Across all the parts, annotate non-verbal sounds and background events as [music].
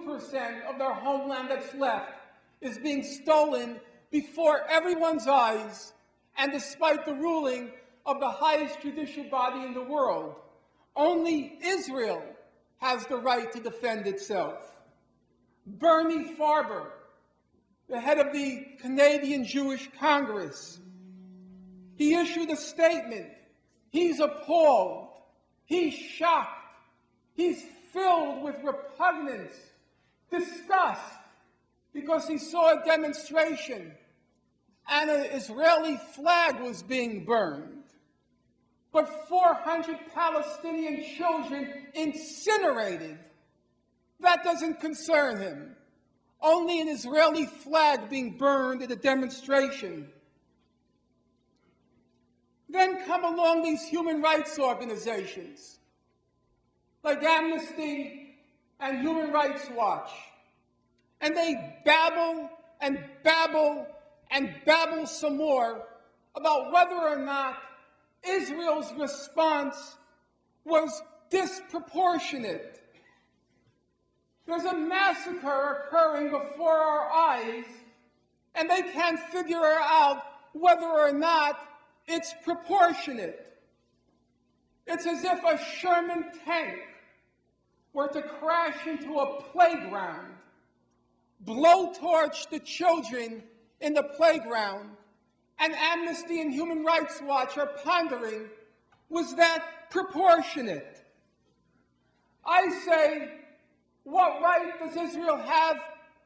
2% of their homeland that's left is being stolen before everyone's eyes and despite the ruling of the highest judicial body in the world. Only Israel has the right to defend itself. Bernie Farber, the head of the Canadian Jewish Congress, he issued a statement. He's appalled. He's shocked. He's filled with repugnance, disgust, because he saw a demonstration and an Israeli flag was being burned. But 400 Palestinian children incinerated. That doesn't concern him. Only an Israeli flag being burned at a demonstration. Then come along these human rights organizations like Amnesty and Human Rights Watch, and they babble and babble and babble some more about whether or not Israel's response was disproportionate. There's a massacre occurring before our eyes, and they can't figure out whether or not it's proportionate. It's as if a Sherman tank were to crash into a playground, blowtorch the children in the playground, and Amnesty and Human Rights Watch are pondering was that proportionate? I say, what right does Israel have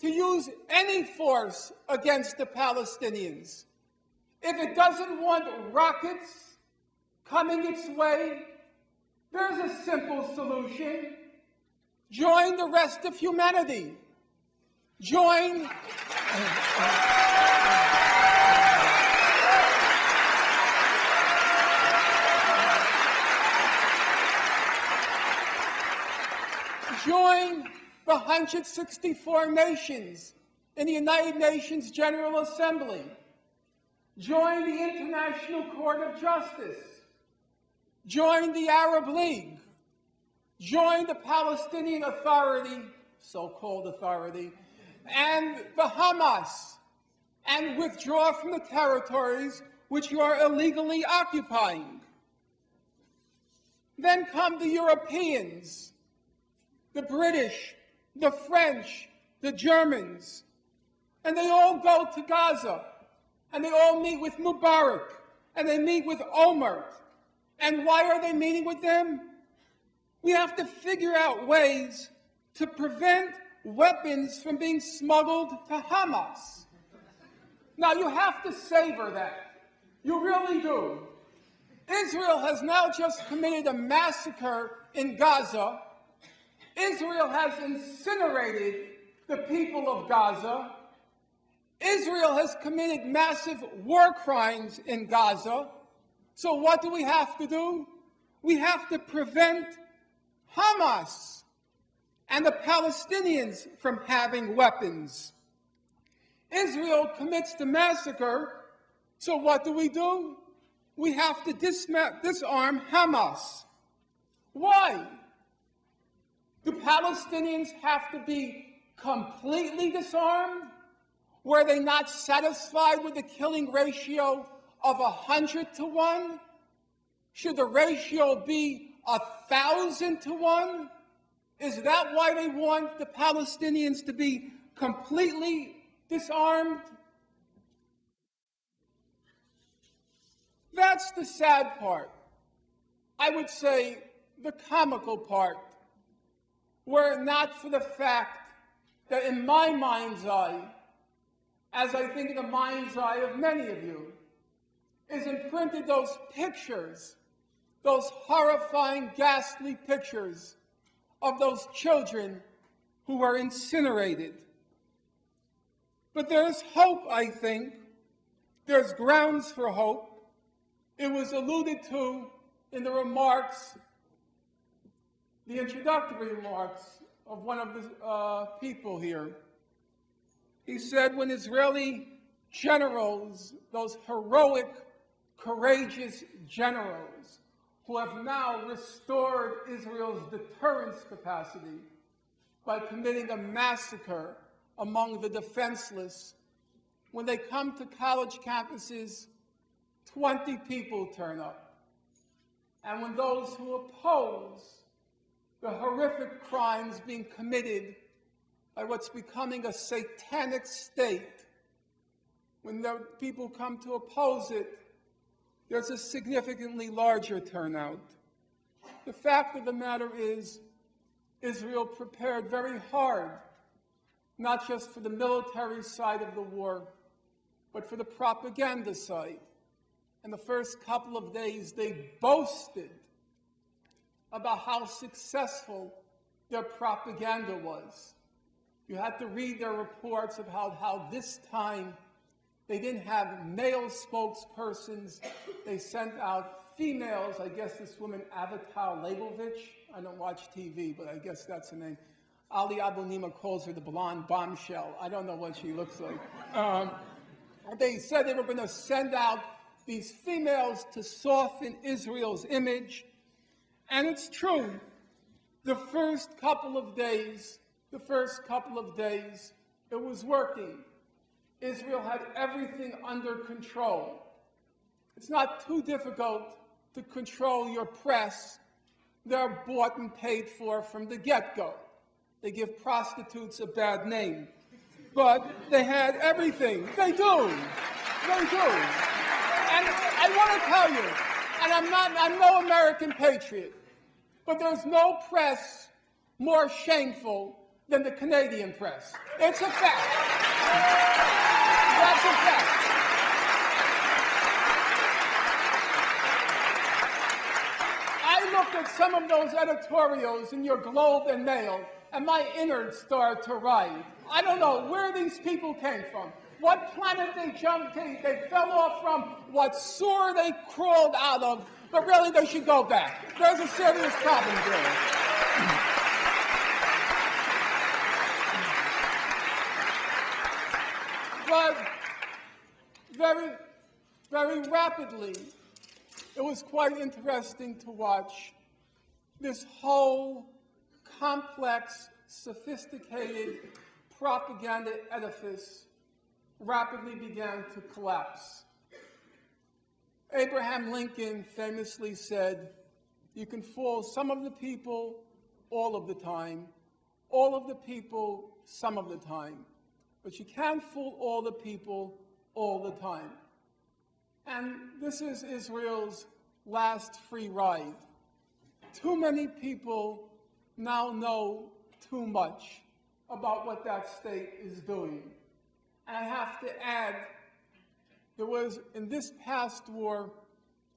to use any force against the Palestinians? If it doesn't want rockets coming its way, there's a simple solution. Join the rest of humanity. Join. Join the 164 nations in the United Nations General Assembly. Join the International Court of Justice. Join the Arab League. Join the Palestinian Authority, so called authority, and the Hamas, and withdraw from the territories which you are illegally occupying. Then come the Europeans, the British, the French, the Germans, and they all go to Gaza, and they all meet with Mubarak, and they meet with Olmert. And why are they meeting with them? We have to figure out ways to prevent weapons from being smuggled to Hamas. Now, you have to savor that. You really do. Israel has now just committed a massacre in Gaza. Israel has incinerated the people of Gaza. Israel has committed massive war crimes in Gaza. So, what do we have to do? We have to prevent Hamas and the Palestinians from having weapons. Israel commits the massacre, so what do we do? We have to disarm Hamas. Why? Do Palestinians have to be completely disarmed? Were they not satisfied with the killing ratio of 100 to 1? Should the ratio be a 1,000 to 1? Is that why they want the Palestinians to be completely disarmed? That's the sad part. I would say the comical part, were it not for the fact that in my mind's eye, as I think in the mind's eye of many of you, is imprinted those pictures, those horrifying, ghastly pictures of those children who were incinerated. But there's hope, I think. There's grounds for hope. It was alluded to in the remarks, the introductory remarks of one of the uh, people here. He said, when Israeli generals, those heroic, courageous generals, who have now restored Israel's deterrence capacity, by committing a massacre among the defenseless. When they come to college campuses, 20 people turn up. And when those who oppose the horrific crimes being committed by what's becoming a satanic state, when the people come to oppose it, there's a significantly larger turnout. The fact of the matter is, Israel prepared very hard, not just for the military side of the war, but for the propaganda side. And the first couple of days, they boasted about how successful their propaganda was. You had to read their reports about how this time they didn't have male spokespersons. They sent out females. I guess this woman, Avital Leibovich, I don't watch TV, but I guess that's her name. Ali Abunimah calls her the blonde bombshell. I don't know what she looks like. Um, they said they were going to send out these females to soften Israel's image. And it's true. The first couple of days, the first couple of days, it was working. Israel had everything under control. It's not too difficult to control your press. They're bought and paid for from the get go. They give prostitutes a bad name. But they had everything. They do. They do. And I want to tell you, and I'm not, I'm no American patriot, but there's no press more shameful than the Canadian press. It's a fact. That's a fact. I looked at some of those editorials in your Globe and Mail, and my innards started to writhe. I don't know where these people came from, what planet they jumped, they, they fell off from, what sewer they crawled out of, but really they should go back. There's a serious problem there. But very, very rapidly, it was quite interesting to watch this whole complex, sophisticated propaganda edifice rapidly began to collapse. Abraham Lincoln famously said, You can fool some of the people all of the time, all of the people some of the time, but you can't fool all the people all the time. And this is Israel's last free ride. Too many people now know too much about what that state is doing. And I have to add, there was in this past war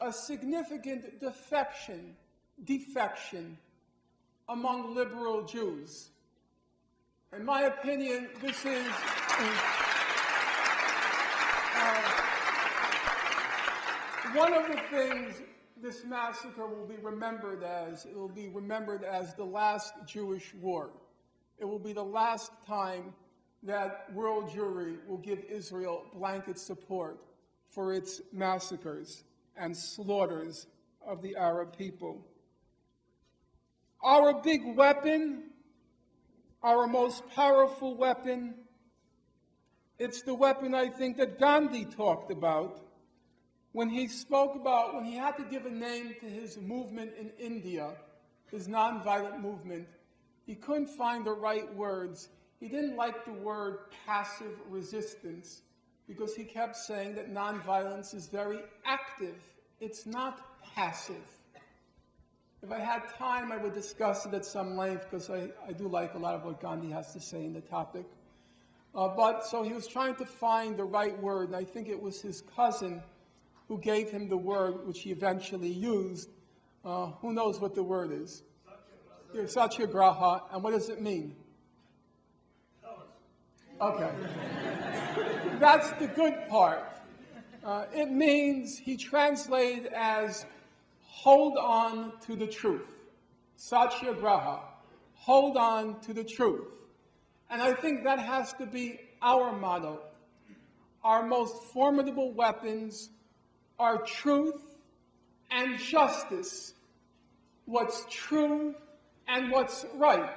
a significant defection, defection among liberal Jews. In my opinion, this is. One of the things this massacre will be remembered as, it will be remembered as the last Jewish war. It will be the last time that world Jewry will give Israel blanket support for its massacres and slaughters of the Arab people. Our big weapon, our most powerful weapon, it's the weapon I think that Gandhi talked about when he spoke about, when he had to give a name to his movement in India, his nonviolent movement, he couldn't find the right words. He didn't like the word passive resistance because he kept saying that nonviolence is very active. It's not passive. If I had time, I would discuss it at some length because I, I do like a lot of what Gandhi has to say in the topic. Uh, but so he was trying to find the right word, and I think it was his cousin who gave him the word which he eventually used. Uh, who knows what the word is? Satyagraha. And what does it mean? Okay. [laughs] That's the good part. Uh, it means he translated as hold on to the truth. Satyagraha. Hold on to the truth. And I think that has to be our motto. Our most formidable weapons are truth and justice, what's true and what's right.